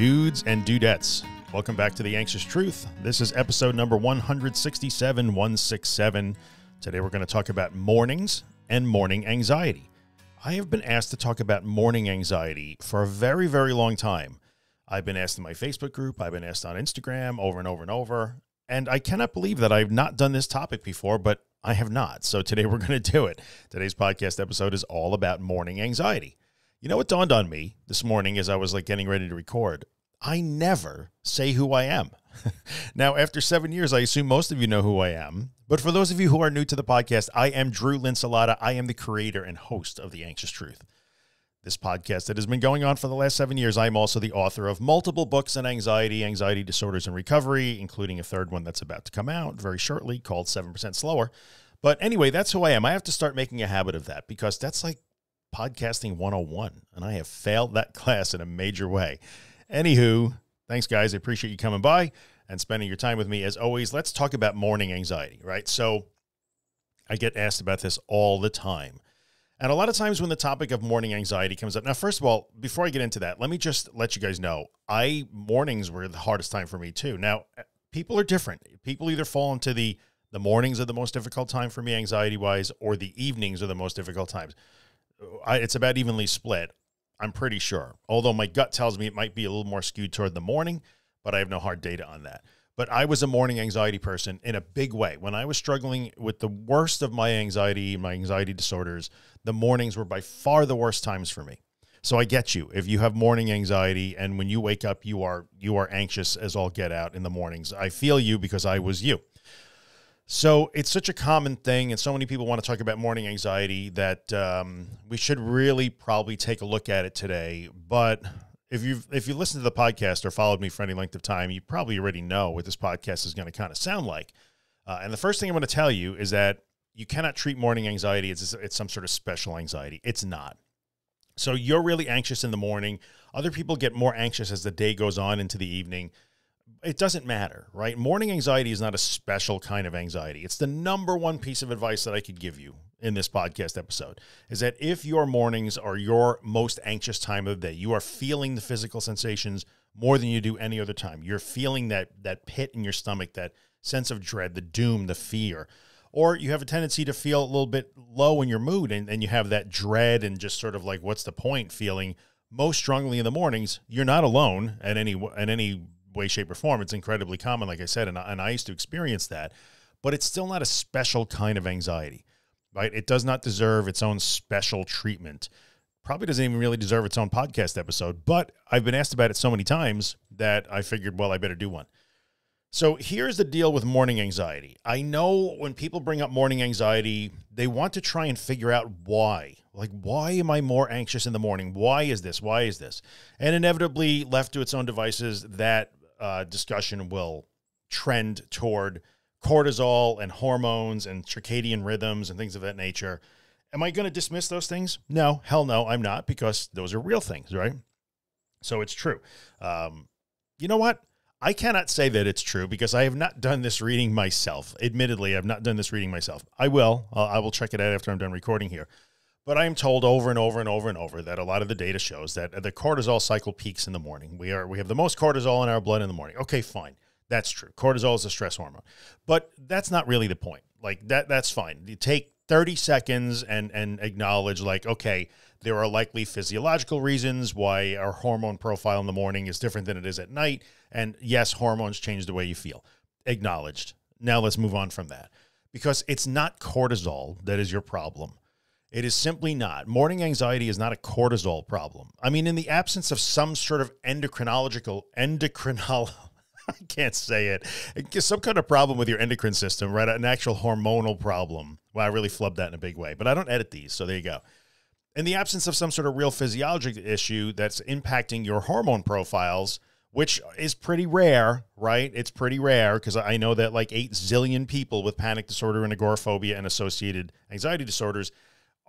dudes and dudettes. Welcome back to The Anxious Truth. This is episode number 167, 167. Today we're going to talk about mornings and morning anxiety. I have been asked to talk about morning anxiety for a very, very long time. I've been asked in my Facebook group, I've been asked on Instagram over and over and over. And I cannot believe that I've not done this topic before, but I have not. So today we're going to do it. Today's podcast episode is all about morning anxiety. You know what dawned on me this morning as I was like getting ready to record? I never say who I am. now, after seven years, I assume most of you know who I am. But for those of you who are new to the podcast, I am Drew Linsalata. I am the creator and host of The Anxious Truth. This podcast that has been going on for the last seven years, I am also the author of multiple books on anxiety, anxiety disorders, and recovery, including a third one that's about to come out very shortly called 7% Slower. But anyway, that's who I am. I have to start making a habit of that because that's like podcasting 101, and I have failed that class in a major way. Anywho, thanks, guys. I appreciate you coming by and spending your time with me. As always, let's talk about morning anxiety, right? So I get asked about this all the time. And a lot of times when the topic of morning anxiety comes up, now, first of all, before I get into that, let me just let you guys know I mornings were the hardest time for me too. Now, eh, people are different. People either fall into the the mornings are the most difficult time for me anxiety wise, or the evenings are the most difficult times. I, it's about evenly split. I'm pretty sure. Although my gut tells me it might be a little more skewed toward the morning, but I have no hard data on that. But I was a morning anxiety person in a big way. When I was struggling with the worst of my anxiety, my anxiety disorders, the mornings were by far the worst times for me. So I get you. If you have morning anxiety and when you wake up you are you are anxious as all get out in the mornings. I feel you because I was you. So it's such a common thing, and so many people want to talk about morning anxiety that um, we should really probably take a look at it today. But if you if you listen to the podcast or followed me for any length of time, you probably already know what this podcast is going to kind of sound like. Uh, and the first thing I'm going to tell you is that you cannot treat morning anxiety as it's some sort of special anxiety. It's not. So you're really anxious in the morning. Other people get more anxious as the day goes on into the evening it doesn't matter, right? Morning anxiety is not a special kind of anxiety. It's the number one piece of advice that I could give you in this podcast episode is that if your mornings are your most anxious time of the day, you are feeling the physical sensations more than you do any other time. You're feeling that that pit in your stomach, that sense of dread, the doom, the fear. Or you have a tendency to feel a little bit low in your mood and, and you have that dread and just sort of like what's the point feeling most strongly in the mornings. You're not alone at any at any way, shape, or form. It's incredibly common, like I said, and, and I used to experience that, but it's still not a special kind of anxiety, right? It does not deserve its own special treatment. Probably doesn't even really deserve its own podcast episode, but I've been asked about it so many times that I figured, well, I better do one. So here's the deal with morning anxiety. I know when people bring up morning anxiety, they want to try and figure out why. Like, why am I more anxious in the morning? Why is this? Why is this? And inevitably, left to its own devices, that uh, discussion will trend toward cortisol and hormones and circadian rhythms and things of that nature. Am I going to dismiss those things? No, hell no, I'm not, because those are real things, right? So it's true. Um, you know what? I cannot say that it's true because I have not done this reading myself. Admittedly, I've not done this reading myself. I will. Uh, I will check it out after I'm done recording here. But I am told over and over and over and over that a lot of the data shows that the cortisol cycle peaks in the morning. We are we have the most cortisol in our blood in the morning. Okay, fine. That's true. Cortisol is a stress hormone. But that's not really the point. Like that that's fine. You take 30 seconds and and acknowledge like okay, there are likely physiological reasons why our hormone profile in the morning is different than it is at night and yes, hormones change the way you feel. Acknowledged. Now let's move on from that. Because it's not cortisol that is your problem it is simply not. Morning anxiety is not a cortisol problem. I mean, in the absence of some sort of endocrinological endocrinol I can't say it. Some kind of problem with your endocrine system, right? An actual hormonal problem. Well, I really flubbed that in a big way, but I don't edit these, so there you go. In the absence of some sort of real physiological issue that's impacting your hormone profiles, which is pretty rare, right? It's pretty rare because I know that like 8 zillion people with panic disorder and agoraphobia and associated anxiety disorders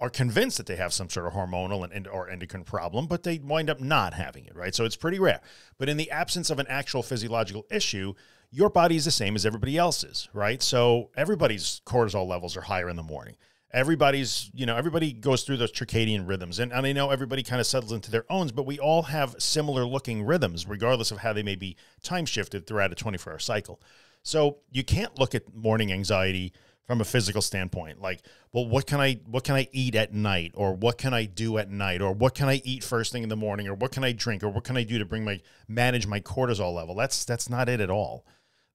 are convinced that they have some sort of hormonal and, or endocrine problem, but they wind up not having it, right? So it's pretty rare. But in the absence of an actual physiological issue, your body is the same as everybody else's, right? So everybody's cortisol levels are higher in the morning. everybody's you know everybody goes through those circadian rhythms and, and i know everybody kind of settles into their own but we all have similar looking rhythms regardless of how they may be time shifted throughout a 24 hour cycle so you can't look at morning anxiety from a physical standpoint like well what can i what can i eat at night or what can i do at night or what can i eat first thing in the morning or what can i drink or what can i do to bring my manage my cortisol level that's that's not it at all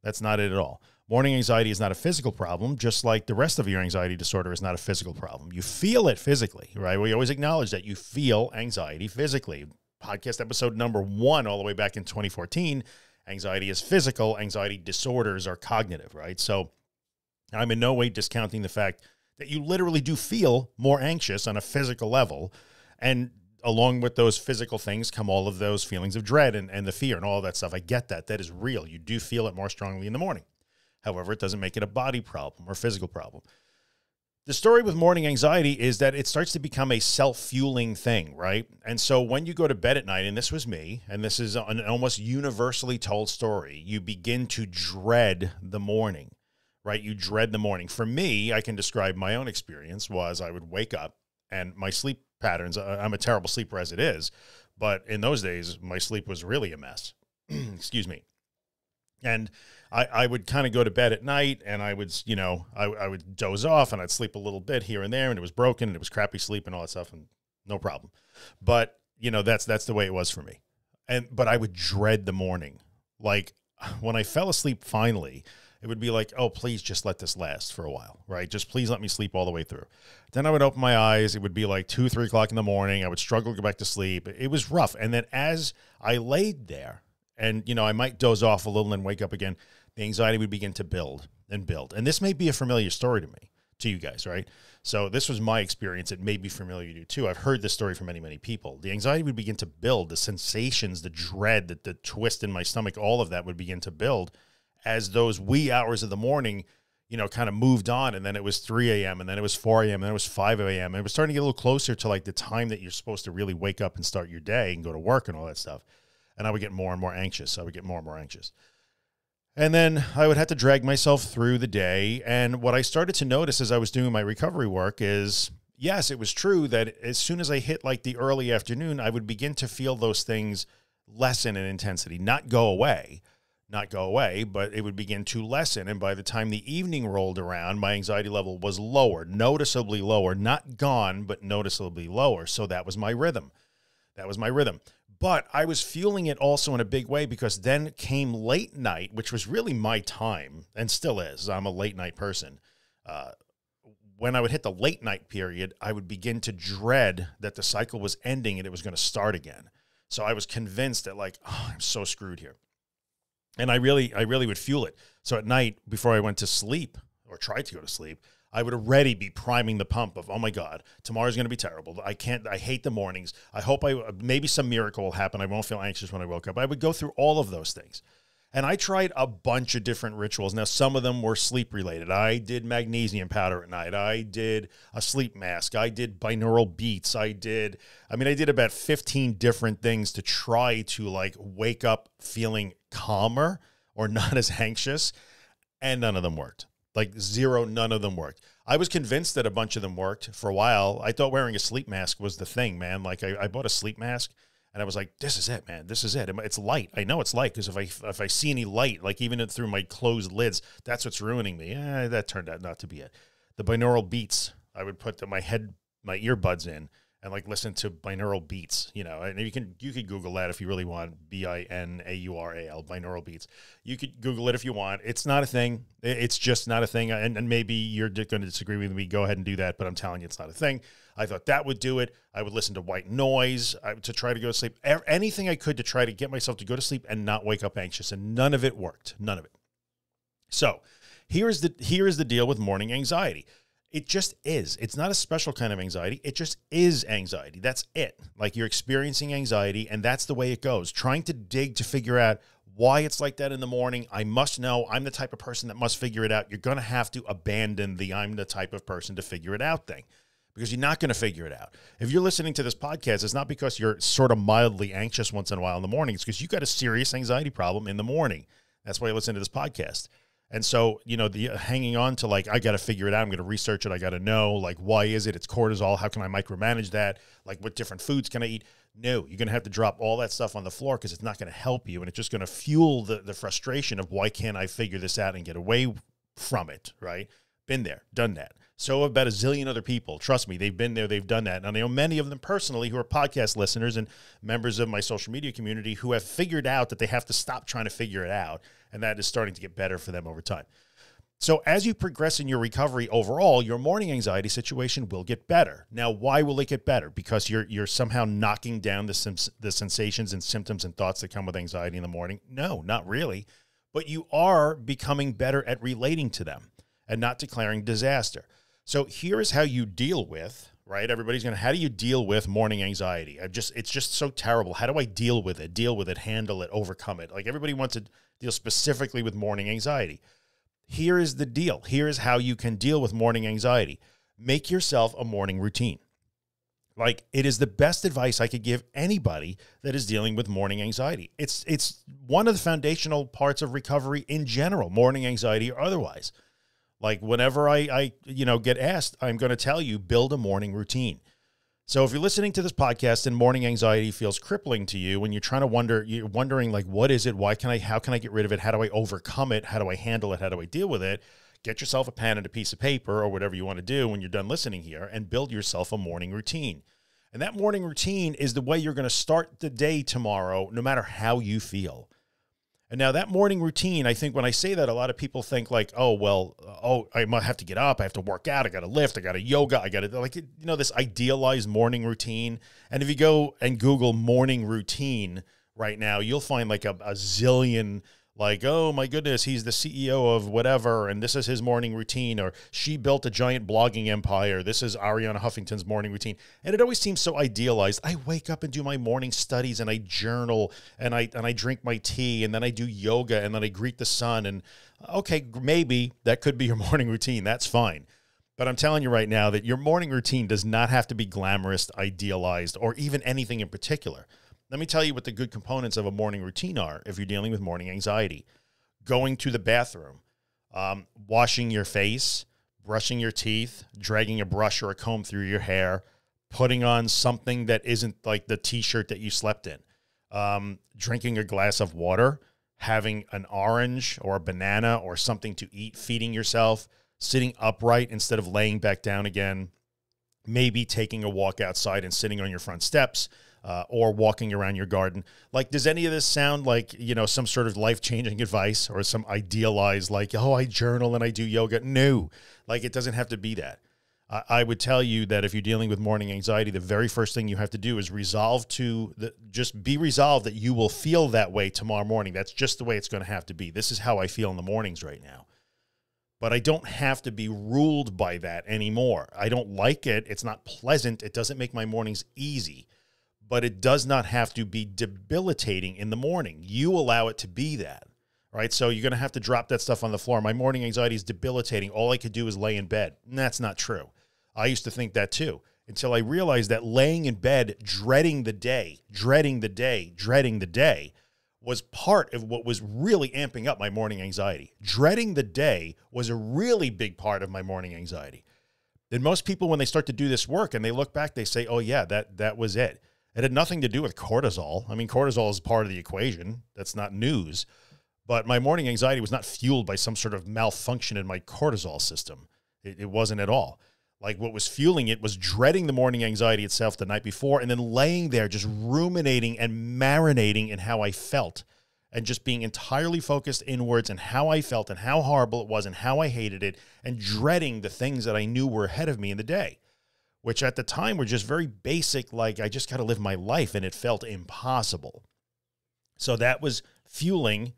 that's not it at all Morning anxiety is not a physical problem, just like the rest of your anxiety disorder is not a physical problem. You feel it physically, right? We always acknowledge that you feel anxiety physically. Podcast episode number one, all the way back in 2014 anxiety is physical, anxiety disorders are cognitive, right? So I'm in no way discounting the fact that you literally do feel more anxious on a physical level. And along with those physical things come all of those feelings of dread and, and the fear and all that stuff. I get that. That is real. You do feel it more strongly in the morning. However, it doesn't make it a body problem or physical problem. The story with morning anxiety is that it starts to become a self fueling thing, right? And so when you go to bed at night, and this was me, and this is an almost universally told story, you begin to dread the morning, right? You dread the morning. For me, I can describe my own experience was I would wake up and my sleep patterns, I'm a terrible sleeper as it is, but in those days, my sleep was really a mess. Excuse me. And I, I would kind of go to bed at night and I would, you know, I, I would doze off and I'd sleep a little bit here and there and it was broken and it was crappy sleep and all that stuff and no problem. But, you know, that's, that's the way it was for me. And, but I would dread the morning. Like when I fell asleep finally, it would be like, oh, please just let this last for a while, right? Just please let me sleep all the way through. Then I would open my eyes. It would be like two, three o'clock in the morning. I would struggle to go back to sleep. It was rough. And then as I laid there, and you know, I might doze off a little and wake up again the anxiety would begin to build and build. And this may be a familiar story to me, to you guys, right? So this was my experience. It may be familiar to you too. I've heard this story from many, many people. The anxiety would begin to build, the sensations, the dread, the, the twist in my stomach, all of that would begin to build as those wee hours of the morning, you know, kind of moved on. And then it was 3 a.m. and then it was 4 a.m. and then it was 5 a.m. And it was starting to get a little closer to like the time that you're supposed to really wake up and start your day and go to work and all that stuff. And I would get more and more anxious. I would get more and more anxious. And then I would have to drag myself through the day. And what I started to notice as I was doing my recovery work is yes, it was true that as soon as I hit like the early afternoon, I would begin to feel those things lessen in intensity, not go away, not go away, but it would begin to lessen. And by the time the evening rolled around, my anxiety level was lower, noticeably lower, not gone, but noticeably lower. So that was my rhythm. That was my rhythm. But I was fueling it also in a big way because then came late night, which was really my time and still is. I'm a late night person. Uh, when I would hit the late night period, I would begin to dread that the cycle was ending and it was going to start again. So I was convinced that like, oh, I'm so screwed here. And I really, I really would fuel it. So at night before I went to sleep or tried to go to sleep, I would already be priming the pump of, oh my God, tomorrow's going to be terrible. I can't, I hate the mornings. I hope I, maybe some miracle will happen. I won't feel anxious when I woke up. I would go through all of those things. And I tried a bunch of different rituals. Now, some of them were sleep related. I did magnesium powder at night. I did a sleep mask. I did binaural beats. I did, I mean, I did about 15 different things to try to like wake up feeling calmer or not as anxious. And none of them worked. Like zero, none of them worked. I was convinced that a bunch of them worked for a while. I thought wearing a sleep mask was the thing, man. Like I, I bought a sleep mask and I was like, this is it, man. This is it. It's light. I know it's light because if I if I see any light, like even through my closed lids, that's what's ruining me. Eh, that turned out not to be it. The binaural beats, I would put the, my head, my earbuds in and like listen to binaural beats, you know, and you can, you could Google that if you really want B-I-N-A-U-R-A-L binaural beats. You could Google it if you want. It's not a thing. It's just not a thing. And, and maybe you're going to disagree with me. Go ahead and do that. But I'm telling you, it's not a thing. I thought that would do it. I would listen to white noise to try to go to sleep. Anything I could to try to get myself to go to sleep and not wake up anxious. And none of it worked. None of it. So here's the, here is the deal with morning anxiety. It just is. It's not a special kind of anxiety. It just is anxiety. That's it. Like you're experiencing anxiety, and that's the way it goes. Trying to dig to figure out why it's like that in the morning. I must know. I'm the type of person that must figure it out. You're going to have to abandon the I'm the type of person to figure it out thing because you're not going to figure it out. If you're listening to this podcast, it's not because you're sort of mildly anxious once in a while in the morning. It's because you got a serious anxiety problem in the morning. That's why you listen to this podcast. And so, you know, the uh, hanging on to like, I got to figure it out. I'm going to research it. I got to know, like, why is it? It's cortisol. How can I micromanage that? Like, what different foods can I eat? No, you're going to have to drop all that stuff on the floor because it's not going to help you. And it's just going to fuel the, the frustration of why can't I figure this out and get away from it, right? Been there, done that. So have about a zillion other people. Trust me, they've been there, they've done that. And I know many of them personally who are podcast listeners and members of my social media community who have figured out that they have to stop trying to figure it out. And that is starting to get better for them over time. So as you progress in your recovery overall, your morning anxiety situation will get better. Now, why will it get better? Because you're you're somehow knocking down the the sensations and symptoms and thoughts that come with anxiety in the morning? No, not really. But you are becoming better at relating to them and not declaring disaster. So here is how you deal with, right? Everybody's going to how do you deal with morning anxiety? I just it's just so terrible. How do I deal with it? Deal with it, handle it, overcome it. Like everybody wants to deal specifically with morning anxiety. Here is the deal. Here is how you can deal with morning anxiety. Make yourself a morning routine. Like it is the best advice I could give anybody that is dealing with morning anxiety. It's it's one of the foundational parts of recovery in general, morning anxiety or otherwise. Like whenever I I you know get asked, I'm going to tell you build a morning routine. So if you're listening to this podcast and morning anxiety feels crippling to you, when you're trying to wonder, you're wondering like, what is it? Why can I, how can I get rid of it? How do I overcome it? How do I handle it? How do I deal with it? Get yourself a pen and a piece of paper or whatever you want to do when you're done listening here and build yourself a morning routine. And that morning routine is the way you're going to start the day tomorrow, no matter how you feel. And now that morning routine, I think when I say that, a lot of people think like, oh, well, uh, oh, I might have to get up. I have to work out. I got to lift. I got to yoga. I got to like, you know, this idealized morning routine. And if you go and Google morning routine right now, you'll find like a, a zillion like, oh my goodness, he's the CEO of whatever, and this is his morning routine, or she built a giant blogging empire. This is Arianna Huffington's morning routine. And it always seems so idealized. I wake up and do my morning studies and I journal and I and I drink my tea and then I do yoga and then I greet the sun. And okay, maybe that could be your morning routine. That's fine. But I'm telling you right now that your morning routine does not have to be glamorous, idealized, or even anything in particular. Let me tell you what the good components of a morning routine are if you're dealing with morning anxiety. Going to the bathroom, um, washing your face, brushing your teeth, dragging a brush or a comb through your hair, putting on something that isn't like the t-shirt that you slept in, um, drinking a glass of water, having an orange or a banana or something to eat, feeding yourself, sitting upright instead of laying back down again, maybe taking a walk outside and sitting on your front steps, uh, or walking around your garden. Like, does any of this sound like, you know, some sort of life changing advice or some idealized, like, oh, I journal and I do yoga? No, like, it doesn't have to be that. I, I would tell you that if you're dealing with morning anxiety, the very first thing you have to do is resolve to the, just be resolved that you will feel that way tomorrow morning. That's just the way it's going to have to be. This is how I feel in the mornings right now but I don't have to be ruled by that anymore. I don't like it. It's not pleasant. It doesn't make my mornings easy but it does not have to be debilitating in the morning. You allow it to be that, right? So you're going to have to drop that stuff on the floor. My morning anxiety is debilitating. All I could do is lay in bed. And that's not true. I used to think that too until I realized that laying in bed, dreading the day, dreading the day, dreading the day was part of what was really amping up my morning anxiety. Dreading the day was a really big part of my morning anxiety. Then most people, when they start to do this work and they look back, they say, oh yeah, that, that was it. It had nothing to do with cortisol. I mean, cortisol is part of the equation. That's not news. But my morning anxiety was not fueled by some sort of malfunction in my cortisol system. It, it wasn't at all. Like what was fueling it was dreading the morning anxiety itself the night before and then laying there just ruminating and marinating in how I felt and just being entirely focused inwards and how I felt and how horrible it was and how I hated it and dreading the things that I knew were ahead of me in the day which at the time were just very basic, like I just got to live my life, and it felt impossible. So that was fueling,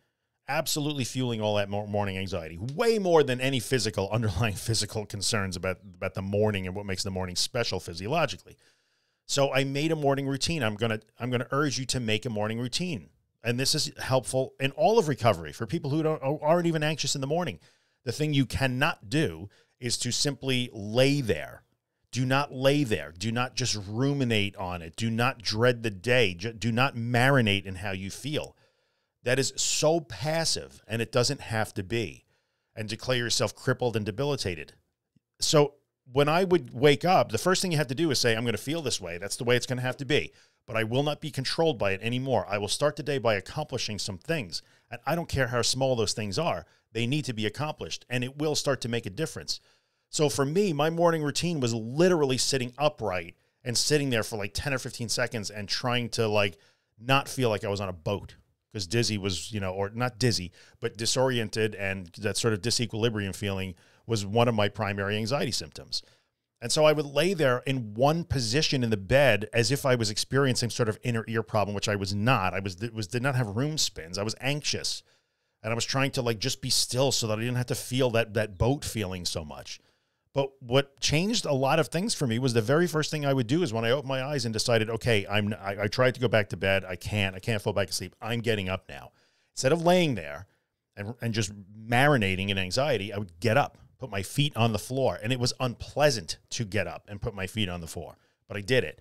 absolutely fueling all that morning anxiety, way more than any physical, underlying physical concerns about, about the morning and what makes the morning special physiologically. So I made a morning routine. I'm gonna I'm gonna urge you to make a morning routine, and this is helpful in all of recovery for people who don't aren't even anxious in the morning. The thing you cannot do is to simply lay there do not lay there. Do not just ruminate on it. Do not dread the day. Do not marinate in how you feel. That is so passive, and it doesn't have to be. and declare yourself crippled and debilitated. So when I would wake up, the first thing you have to do is say, I'm going to feel this way. That's the way it's going to have to be. But I will not be controlled by it anymore. I will start the day by accomplishing some things. And I don't care how small those things are, they need to be accomplished and it will start to make a difference. So for me, my morning routine was literally sitting upright and sitting there for like 10 or 15 seconds and trying to like not feel like I was on a boat because dizzy was, you know, or not dizzy, but disoriented and that sort of disequilibrium feeling was one of my primary anxiety symptoms. And so I would lay there in one position in the bed as if I was experiencing sort of inner ear problem, which I was not. I was, was did not have room spins. I was anxious and I was trying to like just be still so that I didn't have to feel that that boat feeling so much. But what changed a lot of things for me was the very first thing I would do is when I opened my eyes and decided, okay, I'm I, I tried to go back to bed. I can't. I can't fall back asleep. I'm getting up now. Instead of laying there and, and just marinating in anxiety, I would get up put my feet on the floor. And it was unpleasant to get up and put my feet on the floor, but I did it.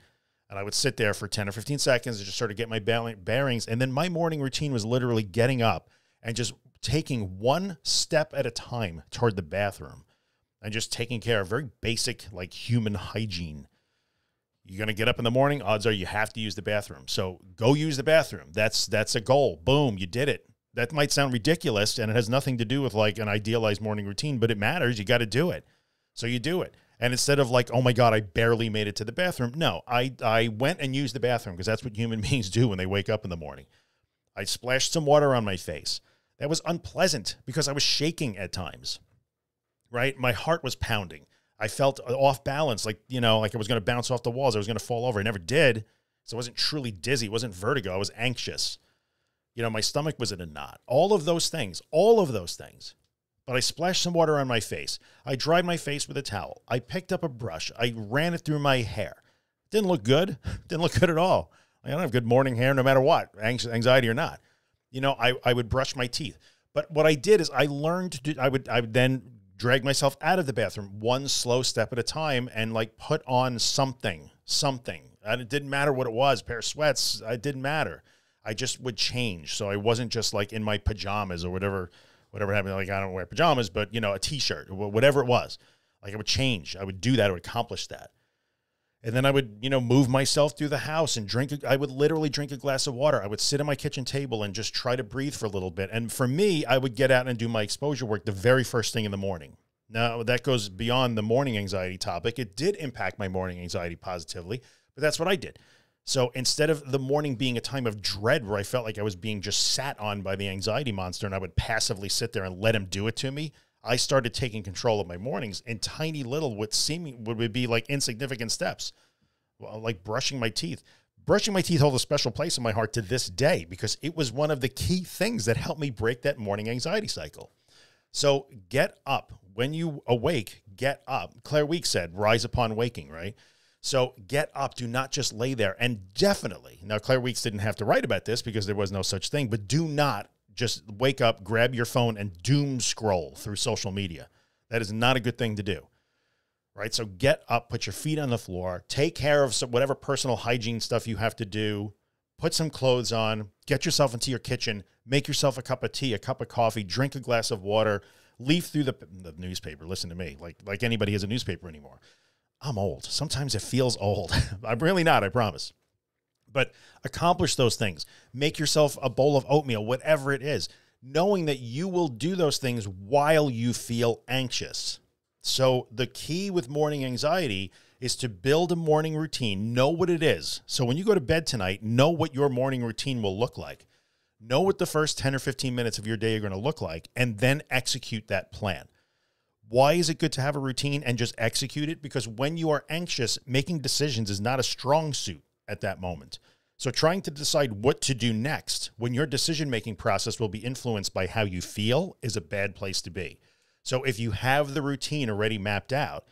And I would sit there for 10 or 15 seconds to just sort of get my bearings. And then my morning routine was literally getting up and just taking one step at a time toward the bathroom and just taking care of very basic, like human hygiene. You're going to get up in the morning, odds are you have to use the bathroom. So go use the bathroom. That's that's a goal. Boom, you did it that might sound ridiculous and it has nothing to do with like an idealized morning routine, but it matters. You got to do it. So you do it. And instead of like, oh my God, I barely made it to the bathroom. No, I, I went and used the bathroom because that's what human beings do when they wake up in the morning. I splashed some water on my face. That was unpleasant because I was shaking at times, right? My heart was pounding. I felt off balance, like, you know, like I was going to bounce off the walls. I was going to fall over. I never did. So I wasn't truly dizzy. It wasn't vertigo. I was anxious. You know, my stomach was in a knot. All of those things, all of those things. But I splashed some water on my face. I dried my face with a towel. I picked up a brush. I ran it through my hair. Didn't look good. Didn't look good at all. I don't have good morning hair no matter what, anxiety or not. You know, I, I would brush my teeth. But what I did is I learned to do, I would, I would then drag myself out of the bathroom one slow step at a time and like put on something, something. And it didn't matter what it was, pair of sweats, uh, it didn't matter. I just would change. So I wasn't just like in my pajamas or whatever, whatever happened. Like I don't wear pajamas, but you know, a t-shirt, whatever it was. Like I would change. I would do that. I would accomplish that. And then I would, you know, move myself through the house and drink. I would literally drink a glass of water. I would sit at my kitchen table and just try to breathe for a little bit. And for me, I would get out and do my exposure work the very first thing in the morning. Now, that goes beyond the morning anxiety topic. It did impact my morning anxiety positively, but that's what I did. So instead of the morning being a time of dread where I felt like I was being just sat on by the anxiety monster and I would passively sit there and let him do it to me, I started taking control of my mornings in tiny little what seeming would be like insignificant steps, uh, like brushing my teeth. Brushing my teeth holds a special place in my heart to this day because it was one of the key things that helped me break that morning anxiety cycle. So get up. When you awake, get up. Claire Weekes said, rise upon waking, right? So get up, do not just lay there. And definitely, now Claire Weekes didn't have to write about this because there was no such thing, but do not just wake up, grab your phone and doom scroll through social media. That is not a good thing to do. Right? So get up, put your feet on the floor, take care of some, whatever personal hygiene stuff you have to do, put some clothes on, get yourself into your kitchen, make yourself a cup of tea, a cup of coffee, drink a glass of water, leaf through the, the newspaper. Listen to me, like like anybody has a newspaper anymore. I'm old. Sometimes it feels old. I'm really not, I promise. But accomplish those things. Make yourself a bowl of oatmeal, whatever it is, knowing that you will do those things while you feel anxious. So the key with morning anxiety is to build a morning routine, know what it is. So when you go to bed tonight, know what your morning routine will look like. Know what the first 10 or 15 minutes of your day are going to look like, and then execute that plan. Why is it good to have a routine and just execute it? Because when you are anxious, making decisions is not a strong suit at that moment. So trying to decide what to do next when your decision-making process will be influenced by how you feel is a bad place to be. So if you have the routine already mapped out,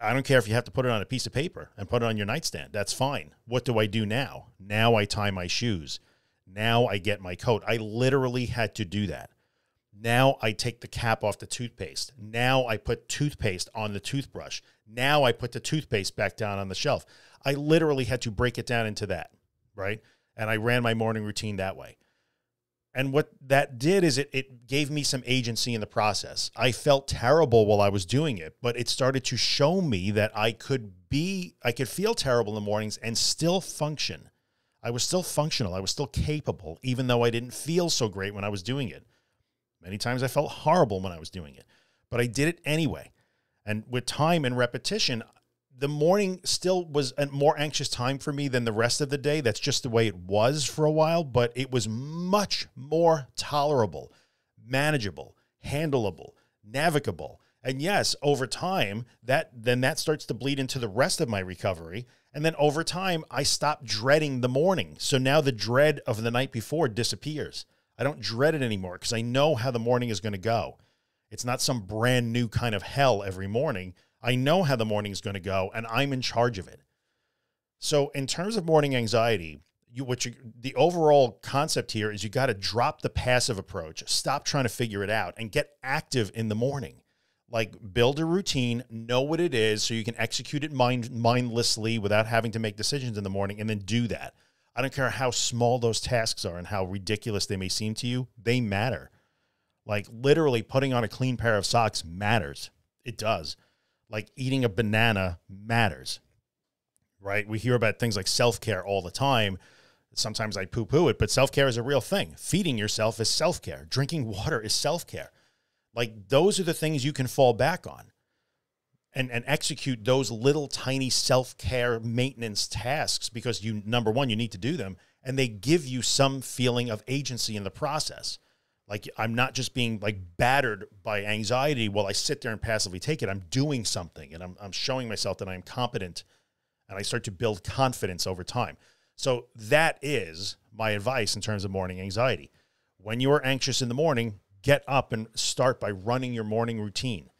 I don't care if you have to put it on a piece of paper and put it on your nightstand. That's fine. What do I do now? Now I tie my shoes. Now I get my coat. I literally had to do that. Now I take the cap off the toothpaste. Now I put toothpaste on the toothbrush. Now I put the toothpaste back down on the shelf. I literally had to break it down into that, right? And I ran my morning routine that way. And what that did is it, it gave me some agency in the process. I felt terrible while I was doing it, but it started to show me that I could be, I could feel terrible in the mornings and still function. I was still functional. I was still capable, even though I didn't feel so great when I was doing it. Many times I felt horrible when I was doing it, but I did it anyway. And with time and repetition, the morning still was a more anxious time for me than the rest of the day. That's just the way it was for a while, but it was much more tolerable, manageable, handleable, navigable. And yes, over time, that then that starts to bleed into the rest of my recovery. And then over time, I stop dreading the morning. So now the dread of the night before disappears. I don't dread it anymore because I know how the morning is going to go. It's not some brand new kind of hell every morning. I know how the morning is going to go and I'm in charge of it. So in terms of morning anxiety, you, what you, the overall concept here is you got to drop the passive approach, stop trying to figure it out and get active in the morning. Like build a routine, know what it is so you can execute it mind, mindlessly without having to make decisions in the morning and then do that. I don't care how small those tasks are and how ridiculous they may seem to you, they matter. Like literally putting on a clean pair of socks matters. It does like eating a banana matters, right? We hear about things like self care all the time. Sometimes I poo poo it, but self care is a real thing. Feeding yourself is self care. Drinking water is self care. Like those are the things you can fall back on and, and execute those little tiny self care maintenance tasks because you, number one, you need to do them and they give you some feeling of agency in the process. Like I'm not just being like battered by anxiety while I sit there and passively take it. I'm doing something and I'm, I'm showing myself that I'm competent and I start to build confidence over time. So that is my advice in terms of morning anxiety. When you are anxious in the morning, get up and start by running your morning routine.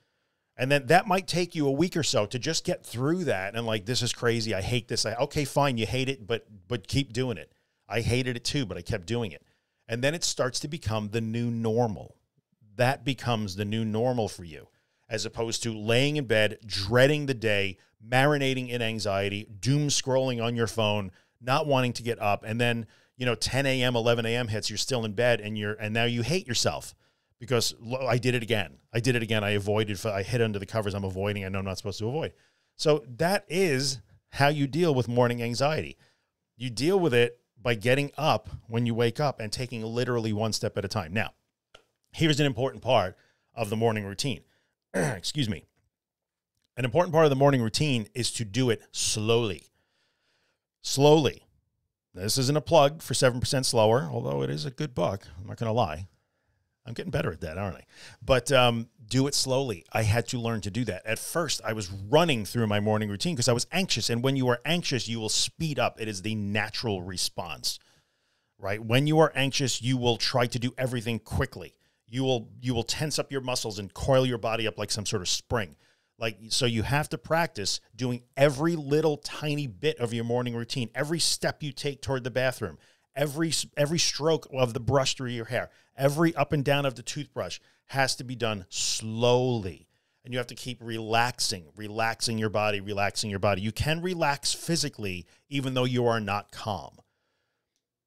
And then that might take you a week or so to just get through that and like this is crazy. I hate this. I okay, fine, you hate it, but but keep doing it. I hated it too, but I kept doing it. And then it starts to become the new normal. That becomes the new normal for you, as opposed to laying in bed, dreading the day, marinating in anxiety, doom scrolling on your phone, not wanting to get up. And then, you know, 10 a.m., 11 a.m. hits, you're still in bed and you're, and now you hate yourself because I did it again. I did it again. I avoided, I hid under the covers. I'm avoiding. I know I'm not supposed to avoid. So that is how you deal with morning anxiety. You deal with it by getting up when you wake up and taking literally one step at a time. Now, here's an important part of the morning routine. Excuse me. An important part of the morning routine is to do it slowly. Slowly. This isn't a plug for 7% slower, although it is a good book. I'm not going to lie. I'm getting better at that, aren't I? But um, do it slowly. I had to learn to do that. At first, I was running through my morning routine because I was anxious. And when you are anxious, you will speed up. It is the natural response, right? When you are anxious, you will try to do everything quickly. You will you will tense up your muscles and coil your body up like some sort of spring. Like so you have to practice doing every little tiny bit of your morning routine, every step you take toward the bathroom, every every stroke of the brush through your hair, every up and down of the toothbrush has to be done slowly. And you have to keep relaxing, relaxing your body, relaxing your body. You can relax physically even though you are not calm.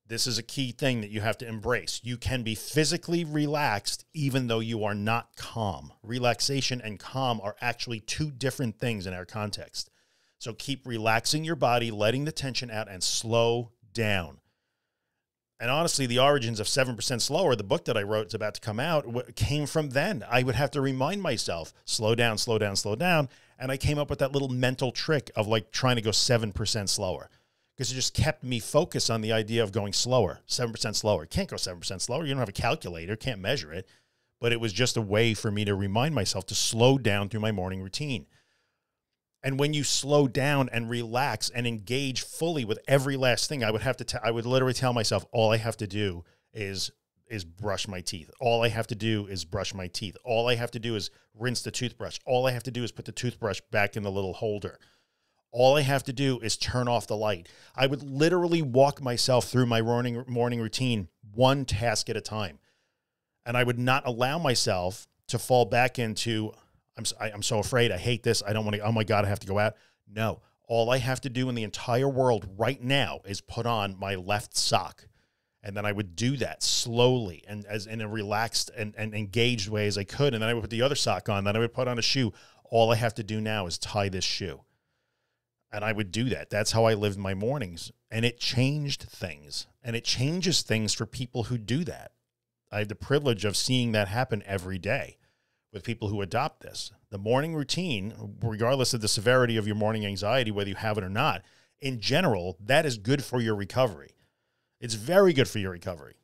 This is a key thing that you have to embrace. You can be physically relaxed even though you are not calm. Relaxation and calm are actually two different things in our context. So keep relaxing your body, letting the tension out, and slow down and honestly, the origins of 7% slower, the book that I wrote is about to come out, came from then. I would have to remind myself, slow down, slow down, slow down. And I came up with that little mental trick of like trying to go 7% slower because it just kept me focused on the idea of going slower, 7% slower. Can't go 7% slower. You don't have a calculator, can't measure it. But it was just a way for me to remind myself to slow down through my morning routine. And when you slow down and relax and engage fully with every last thing, I would have to, I would literally tell myself, all I have to do is, is brush my teeth. All I have to do is brush my teeth. All I have to do is rinse the toothbrush. All I have to do is put the toothbrush back in the little holder. All I have to do is turn off the light. I would literally walk myself through my morning, morning routine, one task at a time. And I would not allow myself to fall back into, I'm, I, am i am so afraid. I hate this. I don't want to, oh my God, I have to go out. No, all I have to do in the entire world right now is put on my left sock And then I would do that slowly and as in a relaxed and, and engaged way as I could. And then I would put the other sock on, then I would put on a shoe. All I have to do now is tie this shoe. And I would do that. That's how I lived my mornings. And it changed things. And it changes things for people who do that. I have the privilege of seeing that happen every day with people who adopt this. The morning routine, regardless of the severity of your morning anxiety, whether you have it or not, in general, that is good for your recovery. It's very good for your recovery.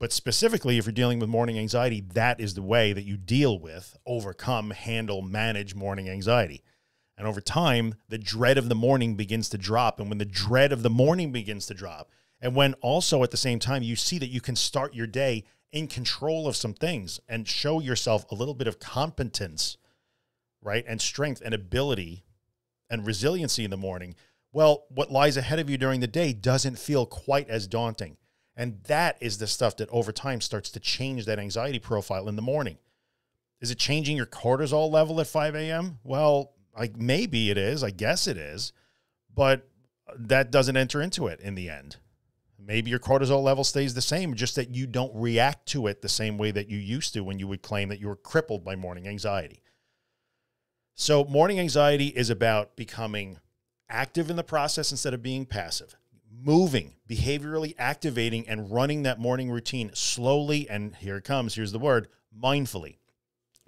But specifically, if you're dealing with morning anxiety, that is the way that you deal with, overcome, handle, manage morning anxiety. And over time, the dread of the morning begins to drop. And when the dread of the morning begins to drop, and when also at the same time you see that you can start your day in control of some things and show yourself a little bit of competence, right? And strength and ability and resiliency in the morning, well, what lies ahead of you during the day doesn't feel quite as daunting. And that is the stuff that over time starts to change that anxiety profile in the morning. Is it changing your cortisol level at 5 a.m.? Well, like maybe it is. I guess it is. But that doesn't enter into it in the end. Maybe your cortisol level stays the same, just that you don't react to it the same way that you used to when you would claim that you were crippled by morning anxiety. So, morning anxiety is about becoming active in the process instead of being passive, moving, behaviorally activating, and running that morning routine slowly. And here it comes here's the word mindfully.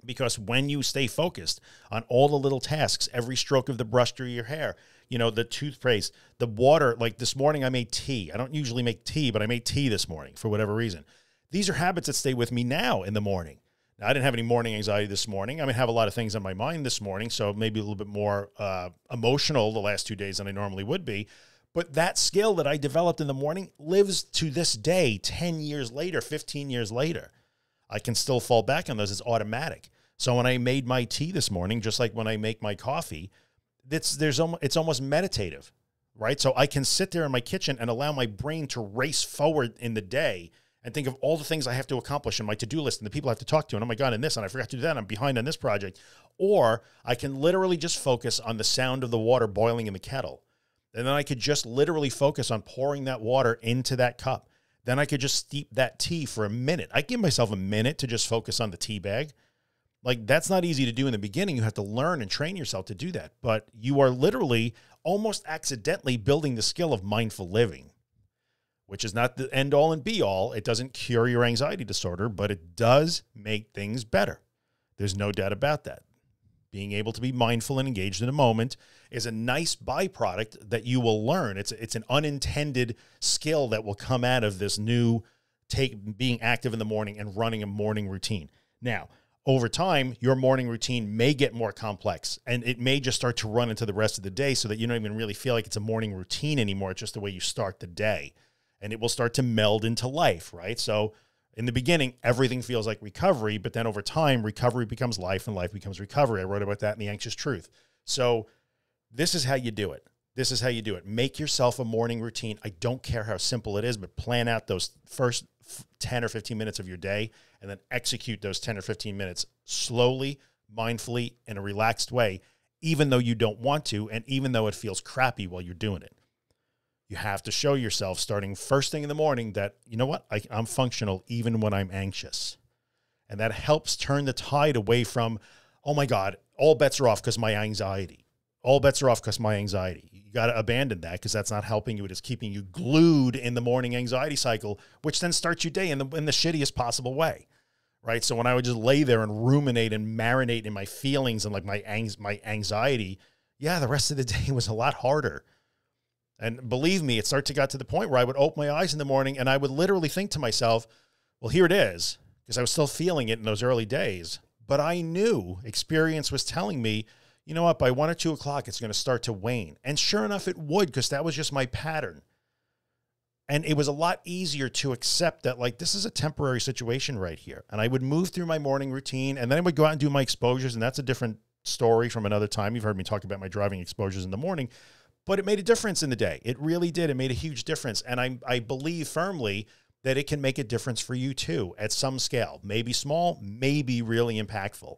Because when you stay focused on all the little tasks, every stroke of the brush through your hair, you know, the toothpaste, the water, like this morning I made tea. I don't usually make tea, but I made tea this morning for whatever reason. These are habits that stay with me now in the morning. Now, I didn't have any morning anxiety this morning. I mean, have a lot of things on my mind this morning, so maybe a little bit more uh, emotional the last two days than I normally would be. But that skill that I developed in the morning lives to this day, 10 years later, 15 years later. I can still fall back on those. It's automatic. So when I made my tea this morning, just like when I make my coffee, it's there's almost it's almost meditative, right? So I can sit there in my kitchen and allow my brain to race forward in the day and think of all the things I have to accomplish in my to-do list and the people I have to talk to. And oh my God, and this, and I forgot to do that. I'm behind on this project. Or I can literally just focus on the sound of the water boiling in the kettle. And then I could just literally focus on pouring that water into that cup. Then I could just steep that tea for a minute. I give myself a minute to just focus on the tea bag. Like that's not easy to do in the beginning. You have to learn and train yourself to do that. But you are literally almost accidentally building the skill of mindful living which is not the end all and be all. It doesn't cure your anxiety disorder, but it does make things better. There's no doubt about that. Being able to be mindful and engaged in a moment is a nice byproduct that you will learn. It's it's an unintended skill that will come out of this new take being active in the morning and running a morning routine. Now, over time, your morning routine may get more complex and it may just start to run into the rest of the day so that you don't even really feel like it's a morning routine anymore. It's just the way you start the day and it will start to meld into life, right? So in the beginning, everything feels like recovery, but then over time, recovery becomes life and life becomes recovery. I wrote about that in The Anxious Truth. So this is how you do it. This is how you do it. Make yourself a morning routine. I don't care how simple it is, but plan out those first 10 or 15 minutes of your day and then execute those 10 or 15 minutes slowly, mindfully, in a relaxed way, even though you don't want to, and even though it feels crappy while you're doing it you have to show yourself starting first thing in the morning that, you know what, I, I'm functional even when I'm anxious. And that helps turn the tide away from, oh my God, all bets are off because my anxiety. All bets are off because my anxiety. You got to abandon that because that's not helping you. It is keeping you glued in the morning anxiety cycle, which then starts your day in the, in the shittiest possible way. Right. So when I would just lay there and ruminate and marinate in my feelings and like my, angst, my anxiety, yeah, the rest of the day was a lot harder and believe me, it started to get to the point where I would open my eyes in the morning and I would literally think to myself, well, here it is, because I was still feeling it in those early days. But I knew experience was telling me, you know what, by one or two o'clock, it's going to start to wane. And sure enough, it would, because that was just my pattern. And it was a lot easier to accept that, like, this is a temporary situation right here. And I would move through my morning routine and then I would go out and do my exposures. And that's a different story from another time. You've heard me talk about my driving exposures in the morning but it made a difference in the day. It really did. It made a huge difference. And I, I believe firmly that it can make a difference for you too at some scale, maybe small, maybe really impactful.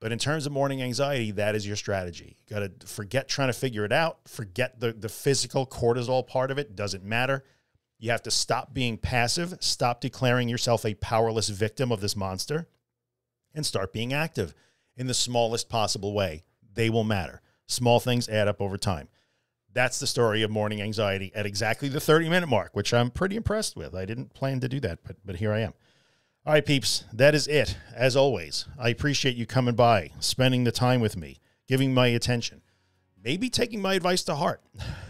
But in terms of morning anxiety, that is your strategy. You got to forget trying to figure it out, forget the, the physical cortisol part of it, doesn't matter. You have to stop being passive, stop declaring yourself a powerless victim of this monster, and start being active in the smallest possible way. They will matter. Small things add up over time. That's the story of morning anxiety at exactly the 30 minute mark, which I'm pretty impressed with. I didn't plan to do that, but, but here I am. All right, peeps, that is it. As always, I appreciate you coming by, spending the time with me, giving my attention, maybe taking my advice to heart.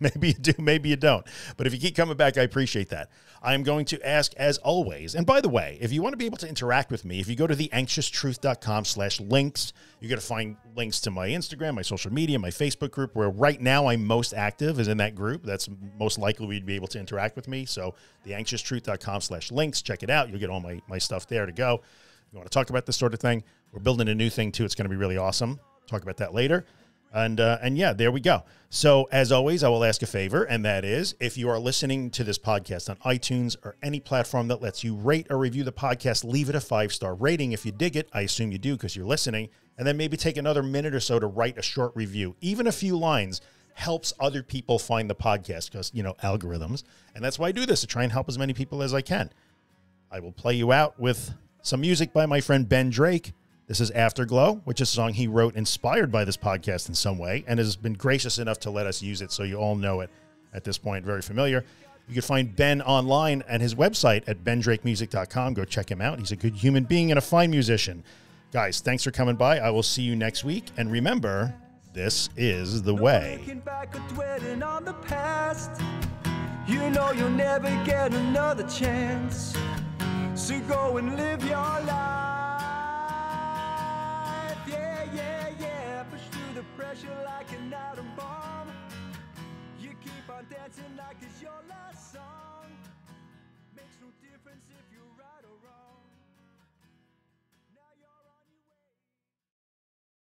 maybe you do, maybe you don't. But if you keep coming back, I appreciate that. I'm going to ask as always. And by the way, if you want to be able to interact with me, if you go to theanxioustruth.com slash links, you're going to find links to my Instagram, my social media, my Facebook group, where right now I'm most active is in that group. That's most likely we'd be able to interact with me. So theanxioustruth.com slash links, check it out. You'll get all my, my stuff there to go. If you want to talk about this sort of thing, we're building a new thing too. It's going to be really awesome. Talk about that later. And uh, and yeah, there we go. So as always, I will ask a favor, and that is if you are listening to this podcast on iTunes or any platform that lets you rate or review the podcast, leave it a five star rating if you dig it. I assume you do because you're listening, and then maybe take another minute or so to write a short review, even a few lines helps other people find the podcast because you know algorithms, and that's why I do this to try and help as many people as I can. I will play you out with some music by my friend Ben Drake. This is Afterglow, which is a song he wrote inspired by this podcast in some way and has been gracious enough to let us use it so you all know it at this point. Very familiar. You can find Ben online at his website at bendrakemusic.com. Go check him out. He's a good human being and a fine musician. Guys, thanks for coming by. I will see you next week. And remember, this is the way. You know you'll never get another chance. So go and live your life. Pressure like an atom bomb. You keep on dancing like it's your